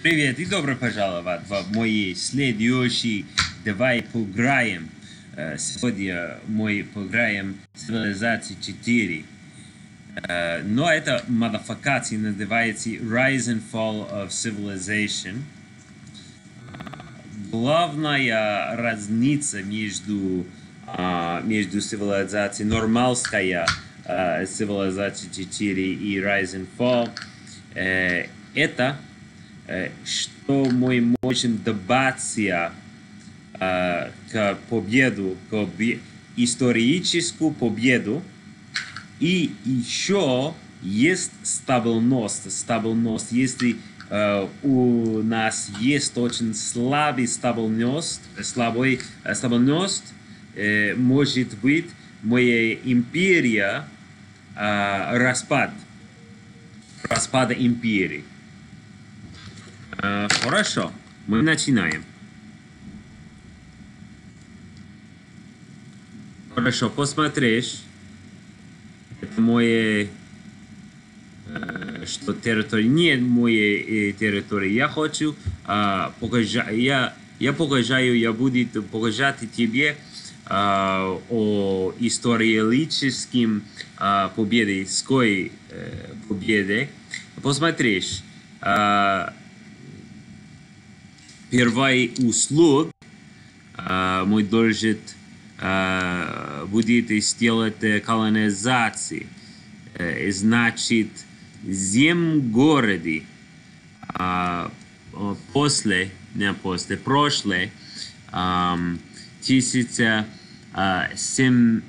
Привет и добро пожаловать в мой следующий «Давай поиграем». Э, Сегодня мы поиграем Civilization 4. Э, Но эта модификация называется Rise and Fall of Civilization. Главная разница между, а, между цивилизацией нормальская Civilization 4 и Rise and Fall э, это что мы можем добавиться э, к победу, к историческую победу. И еще есть стабильность. Стабильность. Если э, у нас есть очень слабый стабильность, слабый э, стабильность, э, может быть, моя империя э, распад. Распада империи. Э, Хорошо, мы начинаем. Хорошо, посмотришь. Это мои э, что территория не моей э, территории. Я хочу а, показать, я, я покажаю, я буду показать тебе а, о историческим а, победе, ской э, победе. Посмотришь, а, первый услуг а, мы должен а, будет сделать э, колонизации. Э, Значит, зем городе после, не после, прошлое, ам, тысяча а, семь,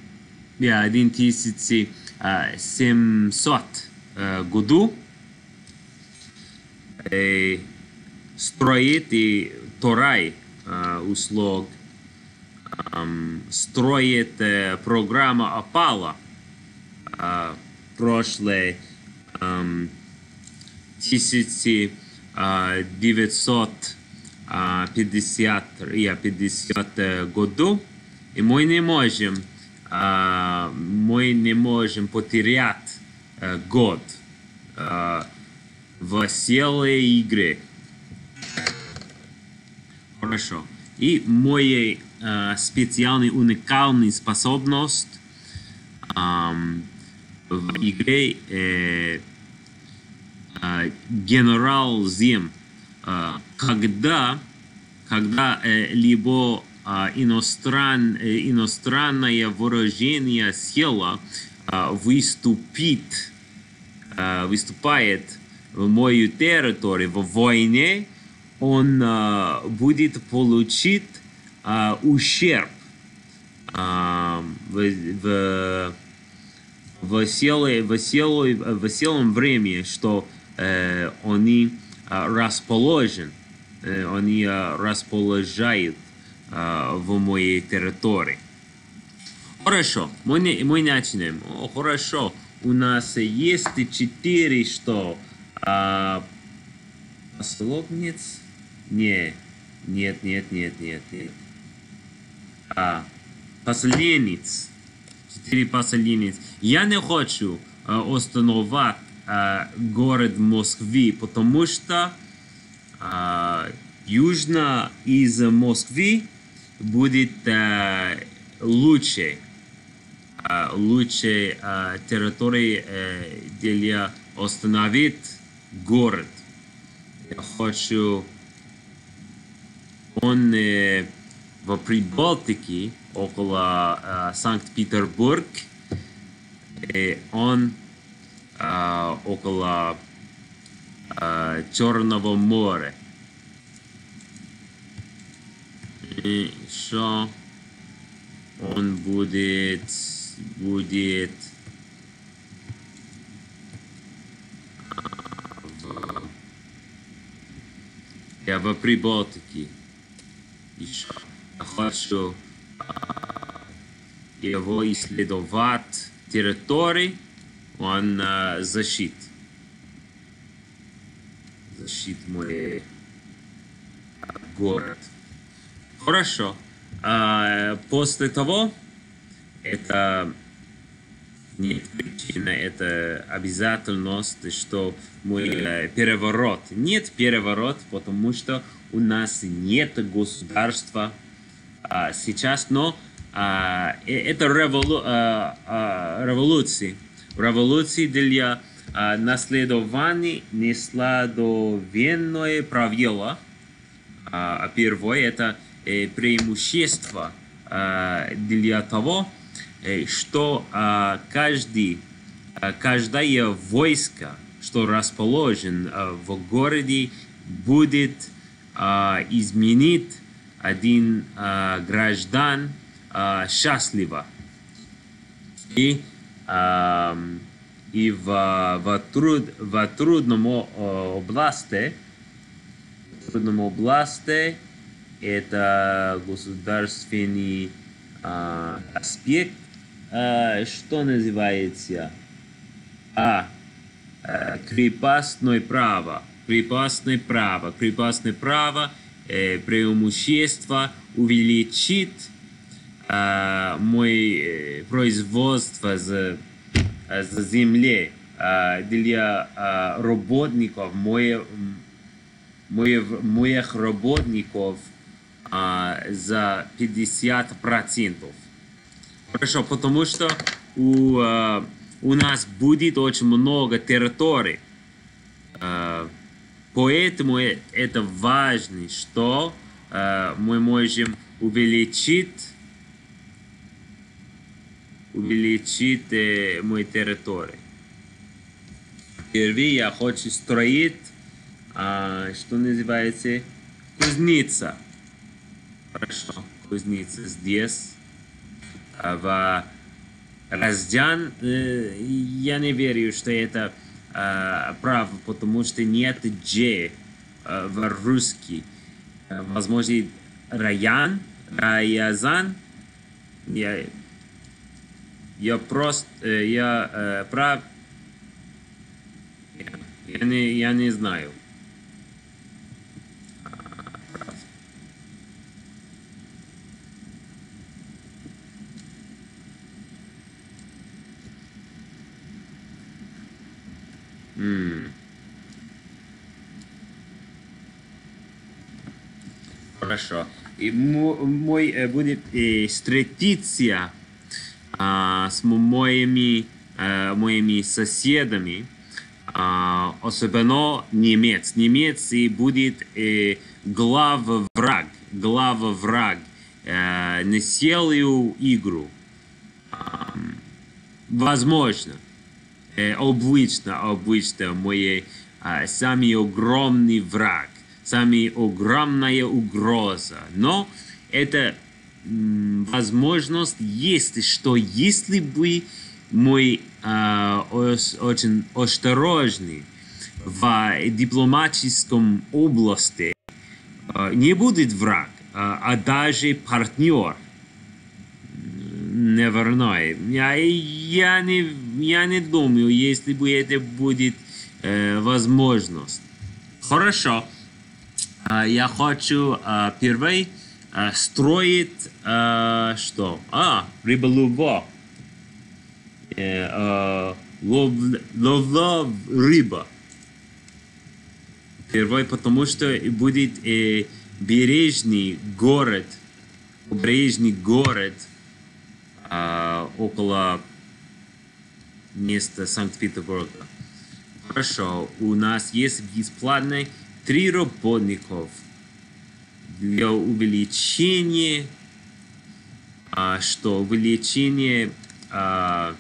один тысячи семьсот э, году э, строит и второй э, услуг строит э, программа Апала э, пятьдесят я пятьдесят э, году. И мы не можем мы не можем потерять год в целой игре Хорошо. И моя э, специальная уникальная способность ам, в игре э, э, генерал Зим. Э, когда когда э, либо э, иностран, э, иностранное вооружение сила э, выступит, э, выступает в мою территорию в войне, он э, будет получить э, ущерб э, в, в, в, селе, в, селе, в селом времени, что э, они э, расположен, э, они э, расположают э, в моей территории. Хорошо, мы, не- мы начнем. О, хорошо, у нас есть четыре, что а, Пословниц? Не. Нет, нет, нет, нет, нет. А, последниц. Четыре последниц. Я не хочу а, установить а, город Москвы, потому что а, южно из Москвы будет а, лучше. а, лучше а, территории э, для установить город. Я хочу он э, в Прибалтике, около э, Санкт-Петербург, э, он около Черного моря. И еще он будет, будет в, я в Прибалтике. Я хочу а, его исследовать территории, он а, защит. Защит мой а, город. Хорошо. А, после того, это Нет, причина это обязательность, что мы э, переворот. Нет переворот, потому что у нас нет государства а, сейчас, но а, э, это револю, а, а, революции. Революции для а, наследования неследовенное правило. А, первое это э, преимущество а, для того, э, что а, каждый, а, каждое войско, что расположен а, в городе, будет а, изменить один а, граждан а, счастливо. И, и в, в, труд, в трудном области, в трудном области это государственный аспект, что называется а, а, крепостное право. Крепостное право. Крепостное право э, преимущество увеличит а, мой э, производство за, за земле а, для а, работников, моих, моих, работников а, за 50%. Хорошо, потому что у, а, у нас будет очень много территорий. Поэтому это важно, что а, мы можем увеличить увеличить э, мою территорию. Впервые я хочу строить, а, что называется, кузница. Хорошо, кузница здесь. А в Раздян э, я не верю, что это э, право, потому что нет G э, в русский. Э, возможно, Раян, Раязан. Я, я просто, я прав, я, не, я не знаю. Хорошо. И мо- мой э, будет э, встретиться а, с моими, э, моими соседами, а, особенно немец. Немец и будет э, главвраг, главвраг э, на целую игру. Ам, возможно, э, обычно, обычно мой э, самый огромный враг, самая огромная угроза. Но это возможность есть, что если бы мы э, очень осторожны в дипломатическом области, э, не будет враг, а а даже партнер. Наверное. Я, я, не, я не думаю, если бы это будет э, возможность. Хорошо. А, я хочу а, первый а, строить а, что? А, рыболова. Э, а, лов, ловла рыба. Первый, потому что будет э, бережный город, бережный город около места Санкт-Петербурга. Хорошо, у нас есть бесплатно три работников для увеличения, а, что увеличение а,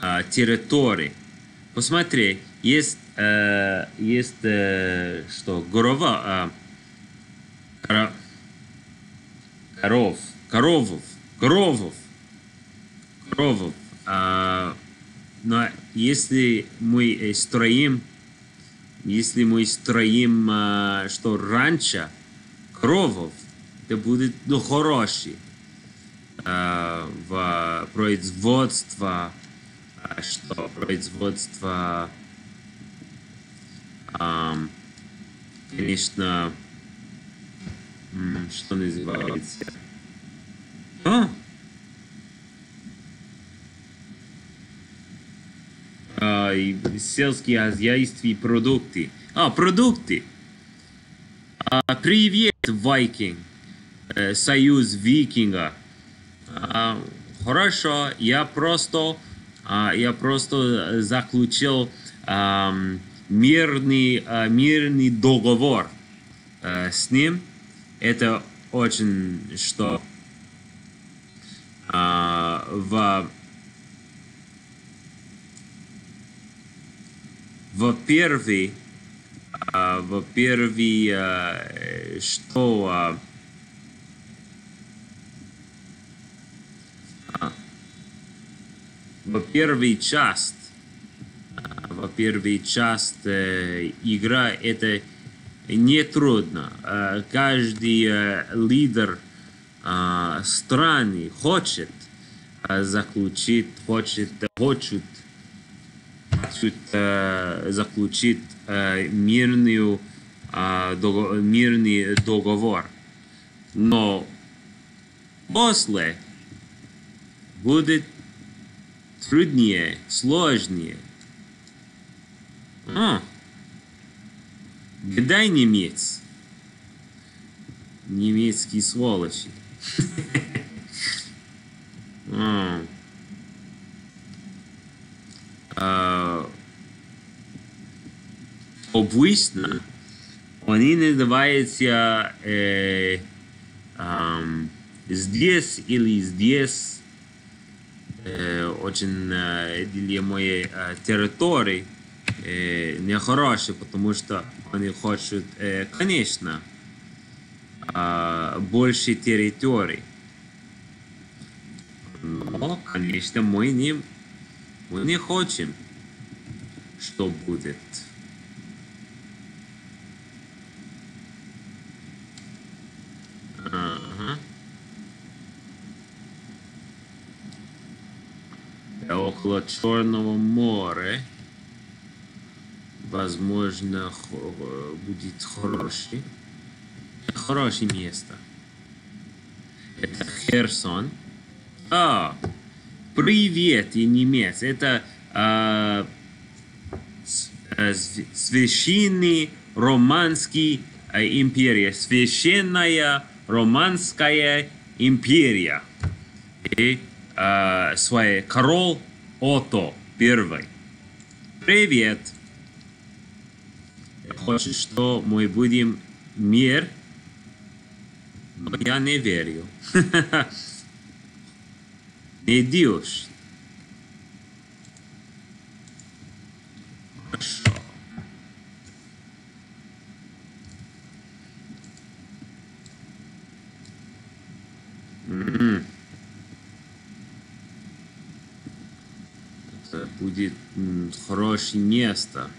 а, территории. Посмотри, есть, э, есть э, что, горова, а, коро- коров, коровов, коровов, коровов. А, но если мы э, строим, если мы строим, а, что раньше коровов, это будет ну, хороший а, в производство, а, что производство, ам, конечно, что называется? А? Сельские хозяйства продукты. А, продукты. А, привет, Вайкинг. Союз Викинга. А, хорошо, я просто, а, я просто заключил а, мирный, а, мирный договор а, с ним. Это очень что а, в в первый а, в первый а, что а, в первый часть в первый часть э, игра это не трудно. Э, каждый э, лидер страны хочет заключить, хочет, хочет, хочет э, заключить э, мирную, э, дого- мирный договор. Но после будет труднее, сложнее. А, где немец? Немецкие сволочи. А. А, Обычно они называются э, ам, здесь или здесь э, очень э, для моей э, территории э, нехорошие, потому что они хотят, э, конечно, э, больше территорий. Но, конечно, мы не, мы не хотим, что будет. Ага. Около Черного моря возможно, будет хороший. Хорошее место. Это Херсон. А, привет, и немец. Это э, св- священный романский э, империя. Священная романская империя. И а, свой король Ото первый. Привет. Хочешь, что мы будем мир? Но я не верю. Не идешь. Хорошо. Это будет хорошее место.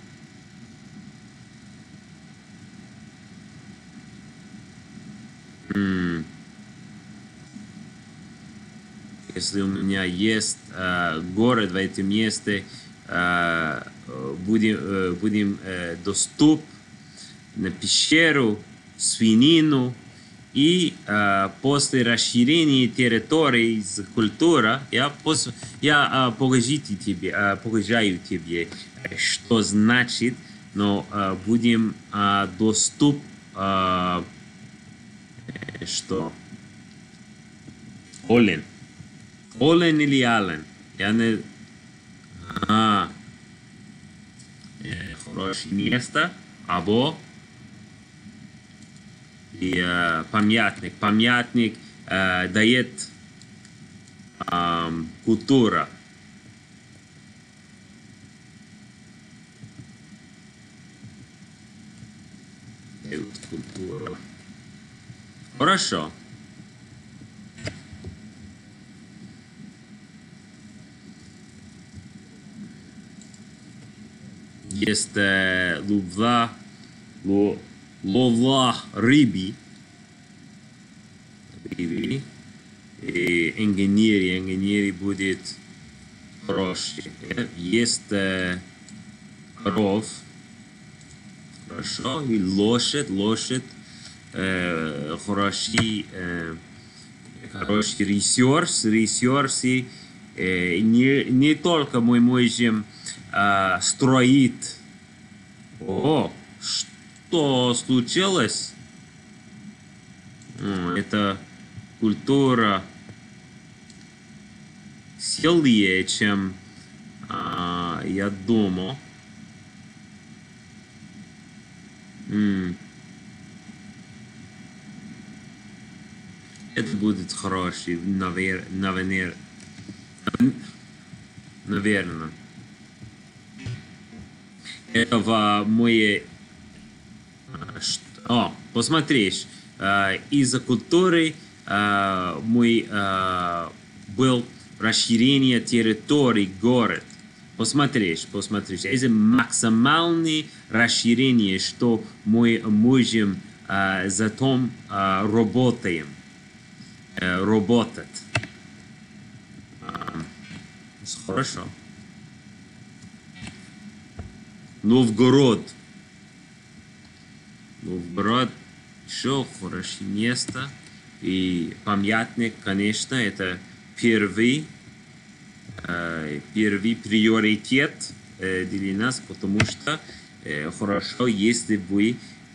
М. Если у меня есть э, город в этом месте, э, будем, э, будем э, доступ на пещеру, свинину, и э, после расширения территории из культура, я, пос, я э, покажите тебе, э, покажаю тебе, что значит, но э, будем э, доступ, э, что? Олен. Олен или Ален? Я не... А. Э, хорошее место. Або и э, памятник. Памятник э, дает ам, культура. Дают культуру. Хорошо. Есть э, ловла, ло, ловла рыбы. Рыбы. И инженерия, инженерия будет. Э, Есть коров. Хорошо. И лошадь, лошадь. Э, хороший, э, хороший ресурс, ресурсы не, не только мы можем э, строить. О, что случилось? Это культура сильнее, чем а, я думал. Это будет хороший, навер... наверное. Наверное. Это в моей... ш- О, посмотришь, а, из-за культуры а, мой был расширение территории город. Посмотришь, посмотришь. Это максимальное расширение, что мы можем затем работаем. Э, работать. Хорошо. Новгород. Новгород еще хорошее место. И памятник, конечно, это первый, э, первый приоритет э, для нас, потому что э, хорошо, если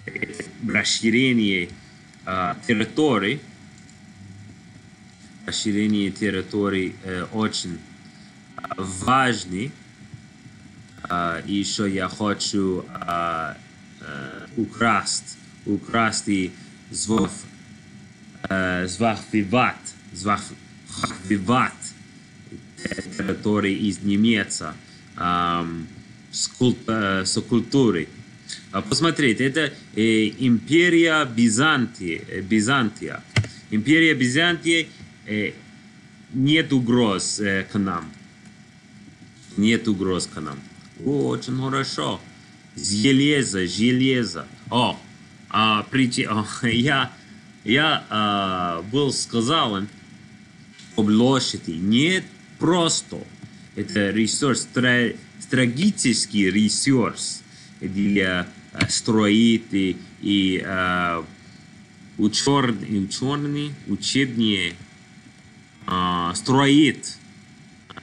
э, расширение территории, расширение территории очень важный. А, и еще я хочу а, э, украсть, украсть звук, э, захвивать, захвивать территории из куль- э, с культурой. А Посмотрите, это империя Византии, Византия. Империя Византии нет угроз к нам. Нет угроз к нам. Очень хорошо. Железо, железо. О, а, причи- о, я, я а, был сказал об лошади. Не просто. Это ресурс, стра- стратегический ресурс для а, строить и, а, учебные, учебные, учебные а, строить,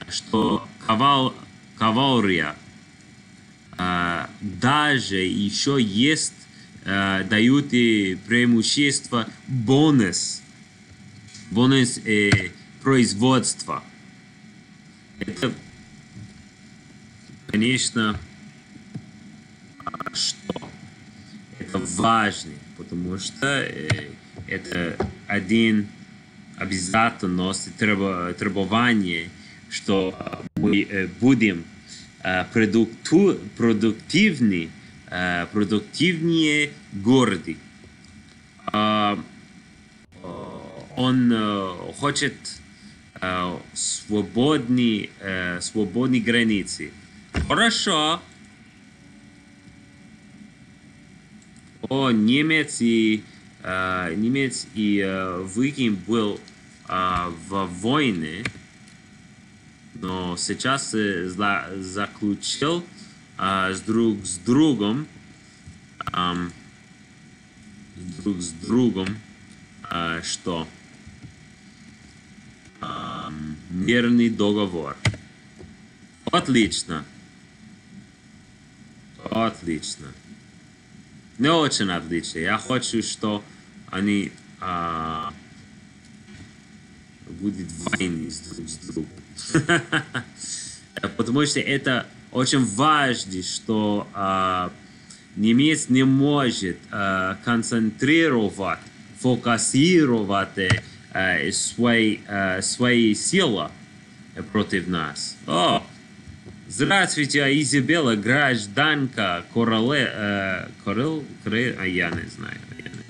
что кавал, кавалерия а, даже еще есть, а, дают и преимущество бонус, бонус э, производства. Это, конечно, что? Это важно, потому что э, это один обязательность, требо- требование, что а, мы э, будем а, продукту- продуктивны, продуктивнее города. А, он э, хочет э, свободные, э, свободные границы. Хорошо. О, немец и э, немец и э, викинг был э, в войне, но сейчас заключил э, с друг с другом, ам, друг с другом, э, что ам, мирный договор. Отлично. Отлично. Не очень отлично. Я хочу, что они а, будет войны с друг с другом. Потому что это очень важно, что а, немец не может а, концентрировать, фокусировать э, э, свои, э, свои силы против нас. О, здравствуйте, Изабелла, гражданка Короле, э, Корел, Кре- а я не знаю. я не знаю.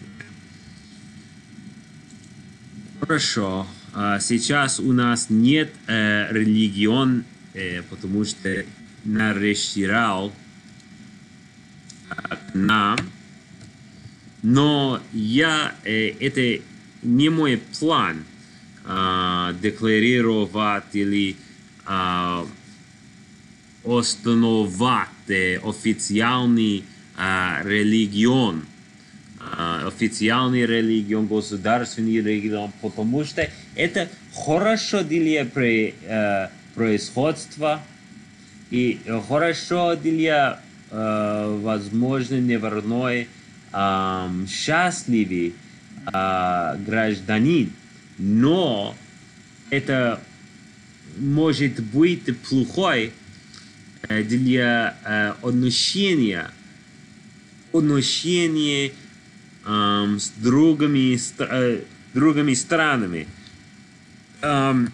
Хорошо. А, Сейчас у нас нет э, религион, э, потому что на расширял к нам. Но я, э, это не мой план а, декларировать или а, э, официальный а, религион. А, официальный религион, государственный религион, потому что это хорошо для, э, производства. И хорошо для, э, возможно, неверной, э, счастливый э, гражданин. Но это может быть плохой для э, отношения, отношения э, с другими, э, другими странами. Эм,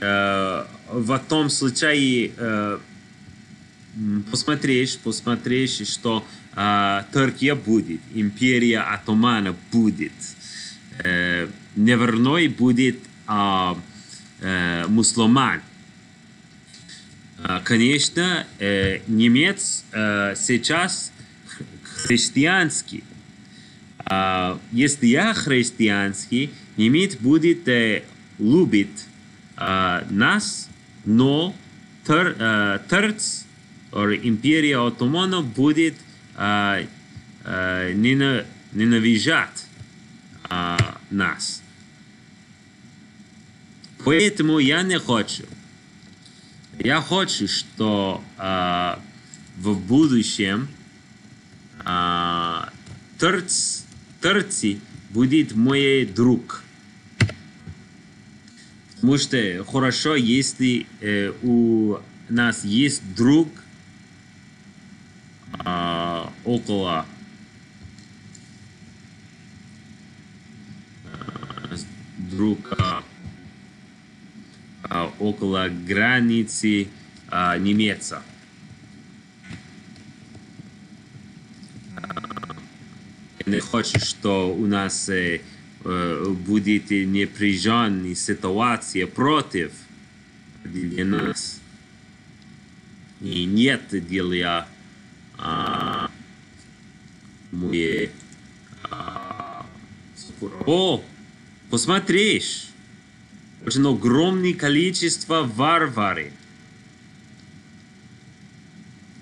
э, в том случае э, посмотришь, посмотришь, что э, Турция будет, империя Атомана будет, э, неверной будет э, э, мусульман. Э, конечно, э, немец э, сейчас христианский. Э, если я христианский, немец будет э, любить э, нас, но тер, э, Терц, империя Отtomана будет э, э, ненавижать э, нас. Поэтому я не хочу. Я хочу, что э, в будущем Терц, Терци будет мой друг. Потому что хорошо, если э, у нас есть друг э, около э, друг э, э, около границы э, немеца. Не хочу, что у нас будет напряженная ситуация против для нас. И нет для а, моей а, О, посмотришь, очень огромное количество варвары.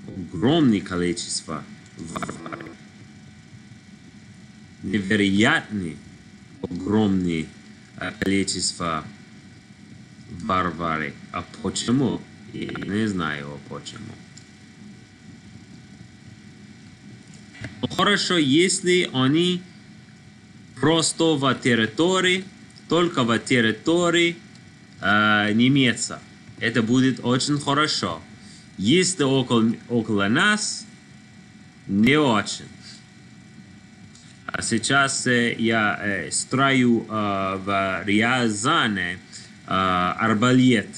Огромное количество варвары. Невероятный огромное количество варвары. А почему? Я не знаю почему. Хорошо, если они просто в территории, только в территории э, немеца. Это будет очень хорошо. Если около, около нас, не очень. А сейчас я строю в Рязани арбалет.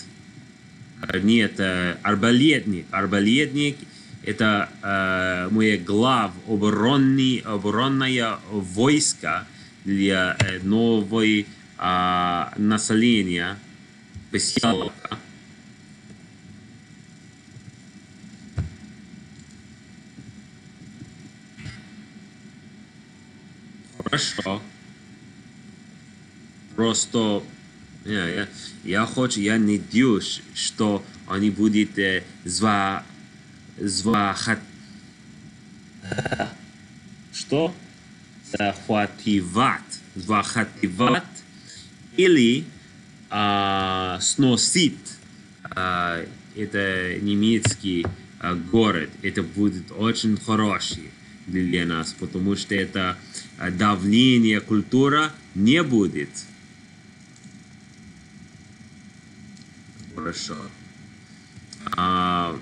Нет, арбалетник. Арбалетник – это мое глав оборонный, оборонное войско для нового населения поселка. Хорошо. Просто я, я, я хочу, я надеюсь, что они будут э, зва, звахат... Что? Захвативать. Захвативать или а, сносить а, это немецкий а, город. Это будет очень хороший для нас, потому что это давление культура не будет. Хорошо. А,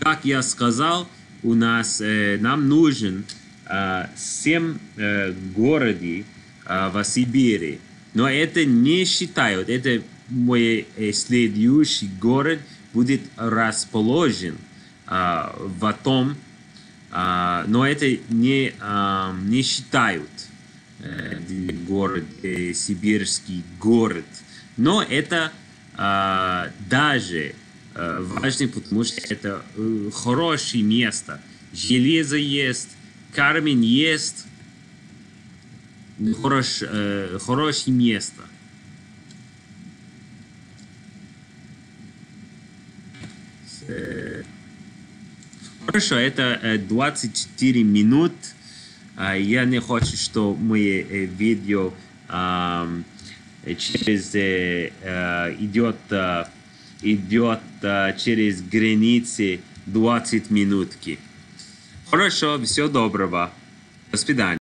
как я сказал, у нас э, нам нужен э, 7 э, городов э, в Сибири. Но это не считают. Это мой э, следующий город будет расположен э, в том, но это не, uh, не считают uh, город, э, сибирский город. Но это даже важно, потому что это э, хорошее место. Железо есть, камень есть. Хорош, э, хорошее место. Хорошо, это 24 минут. Я не хочу, что видео э, через э, э, идет э, идет э, через границы 20 минутки. Хорошо, всего доброго. До свидания.